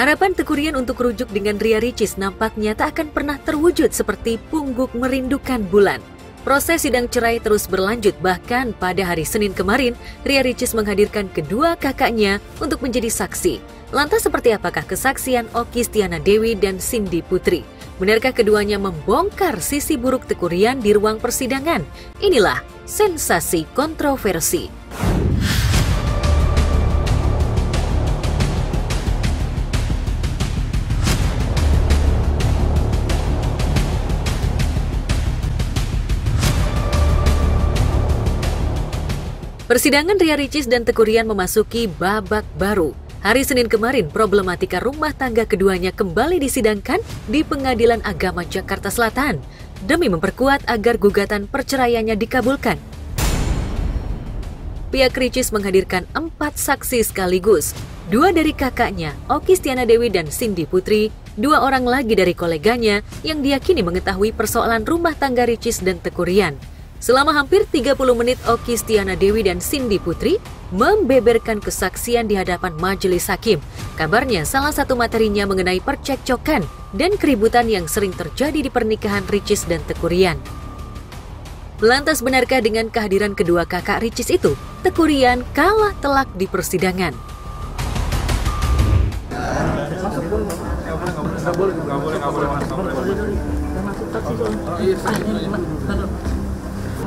Harapan Tekurian untuk rujuk dengan Ria Ricis nampaknya tak akan pernah terwujud seperti pungguk merindukan bulan. Proses sidang cerai terus berlanjut bahkan pada hari Senin kemarin Ria Ricis menghadirkan kedua kakaknya untuk menjadi saksi. Lantas seperti apakah kesaksian Oki Stiana Dewi dan Cindy Putri? Benarkah keduanya membongkar sisi buruk Tekurian di ruang persidangan? Inilah sensasi kontroversi. Persidangan Ria Ricis dan Tekurian memasuki babak baru. Hari Senin kemarin, problematika rumah tangga keduanya kembali disidangkan di Pengadilan Agama Jakarta Selatan demi memperkuat agar gugatan perceraiannya dikabulkan. Pihak Ricis menghadirkan empat saksi sekaligus, dua dari kakaknya, Oki Stiana Dewi dan Cindy Putri, dua orang lagi dari koleganya yang diyakini mengetahui persoalan rumah tangga Ricis dan Tekurian. Selama hampir 30 menit Oki Stiana Dewi dan Cindy Putri membeberkan kesaksian di hadapan majelis hakim. Kabarnya salah satu materinya mengenai percekcokan dan keributan yang sering terjadi di pernikahan Ricis dan Tekurian. Lantas benarkah dengan kehadiran kedua kakak Ricis itu, Tekurian kalah telak di persidangan?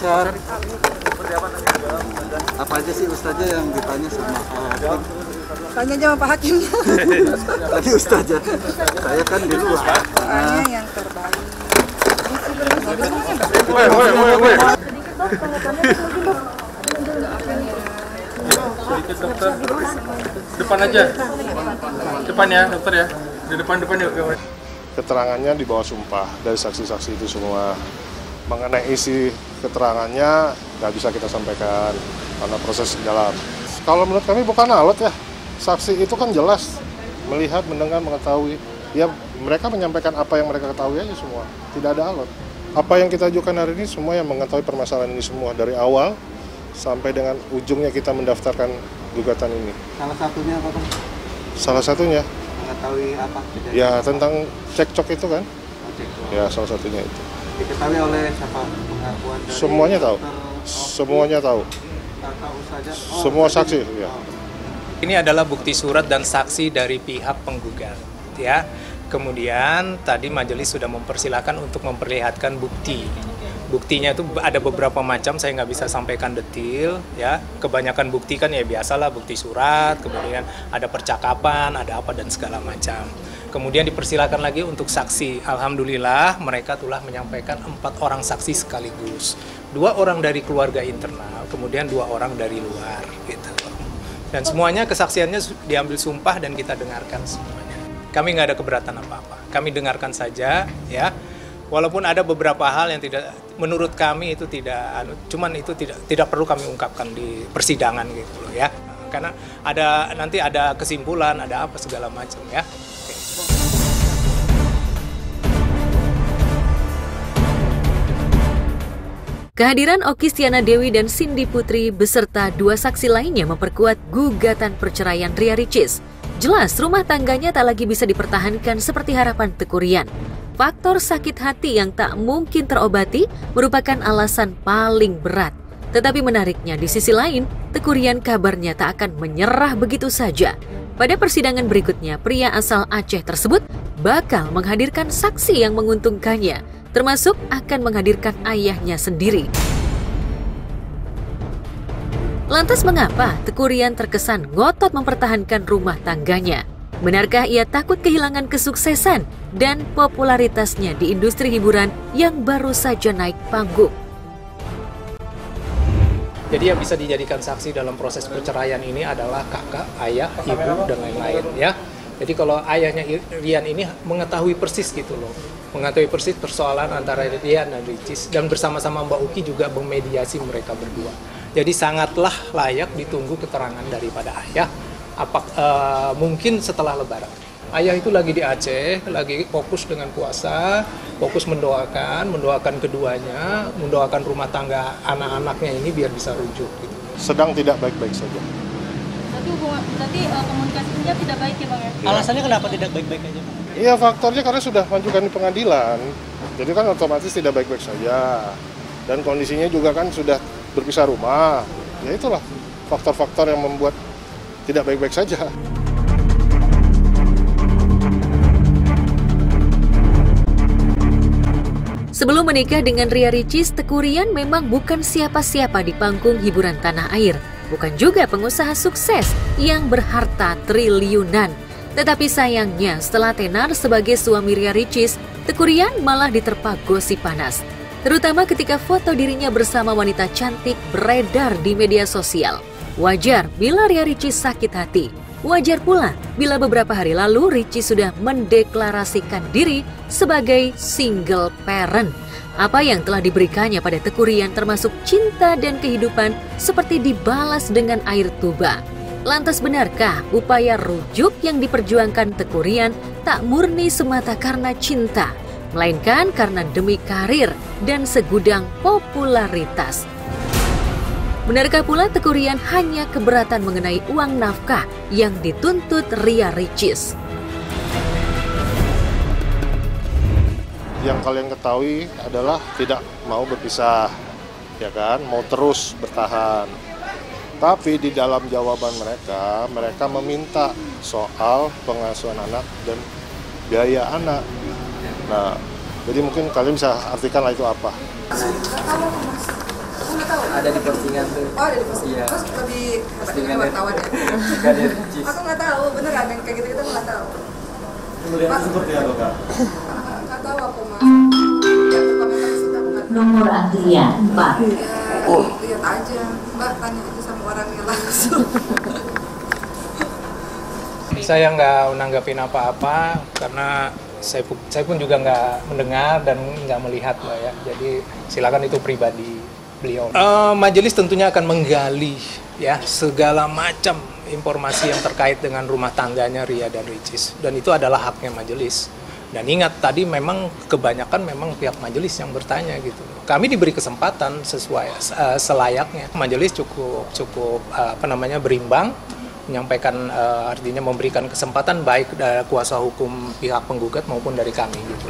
Lancar? Apa aja sih Ustazah yang ditanya sama Pak Hakim? Tanya aja sama Pak Hakim. Tadi Ustazah, saya kan di luar. Tanya yang terbaik. sedikit dokter depan aja depan ya dokter ya di depan depan yuk keterangannya di bawah sumpah dari saksi-saksi itu semua. Mengenai isi keterangannya nggak bisa kita sampaikan karena proses dalam. Kalau menurut kami bukan alat ya. Saksi itu kan jelas melihat, mendengar, mengetahui. Ya mereka menyampaikan apa yang mereka ketahui aja semua. Tidak ada alat. Apa yang kita ajukan hari ini semua yang mengetahui permasalahan ini semua dari awal sampai dengan ujungnya kita mendaftarkan gugatan ini. Salah satunya apa Bang? Salah satunya Mengetahui apa ya tentang cekcok itu kan. Oke. Ya salah satunya itu. Diketahui oleh siapa pengakuan dari Semuanya tahu. Semuanya tahu. atau Ustazah? Oh, Semua saksi, ya. ini adalah bukti surat dan saksi dari pihak penggugat ya kemudian tadi majelis sudah mempersilahkan untuk memperlihatkan bukti buktinya itu ada beberapa macam saya nggak bisa sampaikan detail ya kebanyakan bukti kan ya biasalah bukti surat kemudian ada percakapan ada apa dan segala macam kemudian dipersilakan lagi untuk saksi. Alhamdulillah mereka telah menyampaikan empat orang saksi sekaligus. Dua orang dari keluarga internal kemudian dua orang dari luar gitu. Dan semuanya kesaksiannya diambil sumpah dan kita dengarkan semuanya. Kami nggak ada keberatan apa-apa. Kami dengarkan saja ya. Walaupun ada beberapa hal yang tidak menurut kami itu tidak anu, cuman itu tidak tidak perlu kami ungkapkan di persidangan gitu loh ya karena ada nanti ada kesimpulan ada apa segala macam ya. Kehadiran Oki Stiana Dewi dan Cindy Putri beserta dua saksi lainnya memperkuat gugatan perceraian Ria Ricis. Jelas rumah tangganya tak lagi bisa dipertahankan seperti harapan Tekurian. Faktor sakit hati yang tak mungkin terobati merupakan alasan paling berat. Tetapi menariknya di sisi lain, Tekurian kabarnya tak akan menyerah begitu saja. Pada persidangan berikutnya, pria asal Aceh tersebut bakal menghadirkan saksi yang menguntungkannya, termasuk akan menghadirkan ayahnya sendiri. Lantas mengapa Tekurian terkesan ngotot mempertahankan rumah tangganya? Benarkah ia takut kehilangan kesuksesan dan popularitasnya di industri hiburan yang baru saja naik panggung? Jadi yang bisa dijadikan saksi dalam proses perceraian ini adalah kakak, ayah, ibu, dan lain-lain ya. Jadi kalau ayahnya Rian ini mengetahui persis gitu loh, mengetahui persis persoalan antara Rian dan Ricis dan bersama-sama Mbak Uki juga memediasi mereka berdua. Jadi sangatlah layak ditunggu keterangan daripada ayah. Apa uh, mungkin setelah Lebaran? Ayah itu lagi di Aceh, lagi fokus dengan puasa, fokus mendoakan, mendoakan keduanya, mendoakan rumah tangga anak-anaknya ini biar bisa rujuk. Gitu. Sedang tidak baik-baik saja. Berarti hubungan, berarti uh, komunikasinya tidak baik ya bang ya? Alasannya kenapa tidak baik-baik aja? Bang? Iya faktornya karena sudah mengajukan di pengadilan, jadi kan otomatis tidak baik-baik saja. Dan kondisinya juga kan sudah berpisah rumah. Ya itulah faktor-faktor yang membuat tidak baik-baik saja. Sebelum menikah dengan Ria Ricis, Teku Rian memang bukan siapa-siapa di panggung hiburan tanah air. Bukan juga pengusaha sukses yang berharta triliunan. Tetapi sayangnya setelah tenar sebagai suami Ria Ricis, Teku Rian malah diterpa gosip panas. Terutama ketika foto dirinya bersama wanita cantik beredar di media sosial. Wajar bila Ria Ricis sakit hati. Wajar pula bila beberapa hari lalu Richie sudah mendeklarasikan diri sebagai single parent. Apa yang telah diberikannya pada Tekurian termasuk cinta dan kehidupan seperti dibalas dengan air tuba. Lantas benarkah upaya rujuk yang diperjuangkan Tekurian tak murni semata karena cinta, melainkan karena demi karir dan segudang popularitas? Benarkah pula Tekurian hanya keberatan mengenai uang nafkah yang dituntut Ria Ricis? Yang kalian ketahui adalah tidak mau berpisah, ya kan? Mau terus bertahan. Tapi di dalam jawaban mereka, mereka meminta soal pengasuhan anak dan biaya anak. Nah, jadi mungkin kalian bisa artikan lah itu apa ada di postingan tuh Oh ada di postingan. Iya. Terus lebih hebat Postingan dengan wartawan ya. Aku nggak tahu beneran yang kayak gitu gitu nggak tahu. Melihat seperti apa kak? Nggak tahu aku mah. Ya tahu. Nomor antrian 4. Ya lihat aja. Mbak tanya aja sama orangnya langsung. Saya nggak menanggapin apa-apa karena saya pun, saya pun juga nggak mendengar dan nggak melihat lah ya. Jadi silakan itu pribadi beliau. Uh, majelis tentunya akan menggali ya segala macam informasi yang terkait dengan rumah tangganya Ria dan Ricis dan itu adalah haknya majelis. Dan ingat tadi memang kebanyakan memang pihak majelis yang bertanya gitu. Kami diberi kesempatan sesuai uh, selayaknya. Majelis cukup cukup uh, apa namanya berimbang menyampaikan uh, artinya memberikan kesempatan baik dari kuasa hukum pihak penggugat maupun dari kami gitu.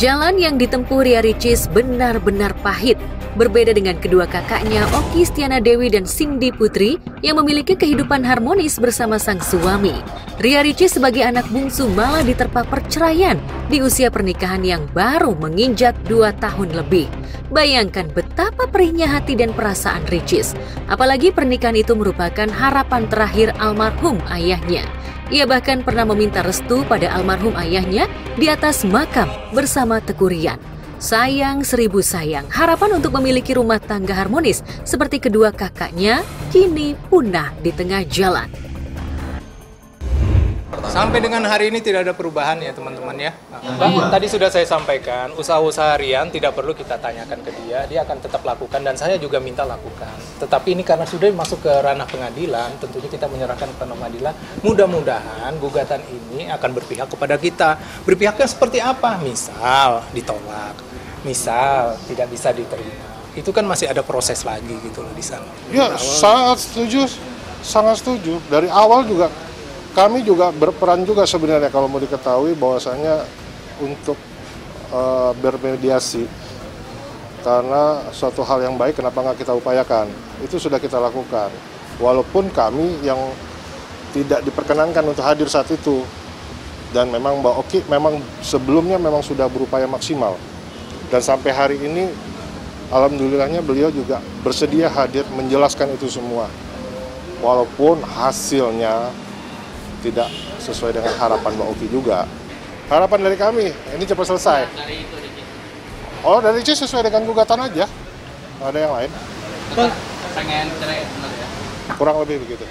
Jalan yang ditempuh Ria Ricis benar-benar pahit. Berbeda dengan kedua kakaknya Oki Stiana Dewi dan Cindy Putri yang memiliki kehidupan harmonis bersama sang suami. Ria Ricis sebagai anak bungsu malah diterpa perceraian di usia pernikahan yang baru menginjak dua tahun lebih. Bayangkan betapa perihnya hati dan perasaan Ricis. Apalagi pernikahan itu merupakan harapan terakhir almarhum ayahnya. Ia bahkan pernah meminta restu pada almarhum ayahnya di atas makam bersama Tekurian. Sayang seribu sayang, harapan untuk memiliki rumah tangga harmonis seperti kedua kakaknya kini punah di tengah jalan. Sampai dengan hari ini tidak ada perubahan ya teman-teman ya. Nah, tadi sudah saya sampaikan, usaha-usaha Rian tidak perlu kita tanyakan ke dia, dia akan tetap lakukan dan saya juga minta lakukan. Tetapi ini karena sudah masuk ke ranah pengadilan, tentunya kita menyerahkan ke pengadilan. Mudah-mudahan gugatan ini akan berpihak kepada kita. Berpihaknya seperti apa? Misal ditolak, misal tidak bisa diterima. Itu kan masih ada proses lagi gitu loh di sana. Ya, sangat setuju. Sangat setuju. Dari awal juga kami juga berperan juga sebenarnya kalau mau diketahui bahwasanya untuk uh, bermediasi. Karena suatu hal yang baik kenapa nggak kita upayakan? Itu sudah kita lakukan. Walaupun kami yang tidak diperkenankan untuk hadir saat itu. Dan memang Mbak Oki memang sebelumnya memang sudah berupaya maksimal. Dan sampai hari ini alhamdulillahnya beliau juga bersedia hadir menjelaskan itu semua. Walaupun hasilnya tidak sesuai dengan harapan Mbak Oki juga. Harapan dari kami, ini cepat selesai. Oh, dari C sesuai dengan gugatan aja. Nggak ada yang lain. Pengen cerai ya Kurang lebih begitu.